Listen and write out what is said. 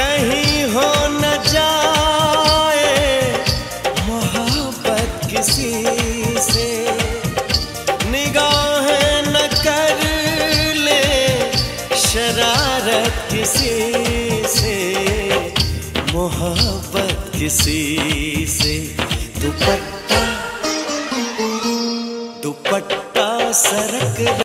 कहीं हो न जाए मोहब्बत किसी से, निगाह न कर ले शरारत किसी से, मोहब्बत किसी से। दुपट्टा दुपट्टा सरक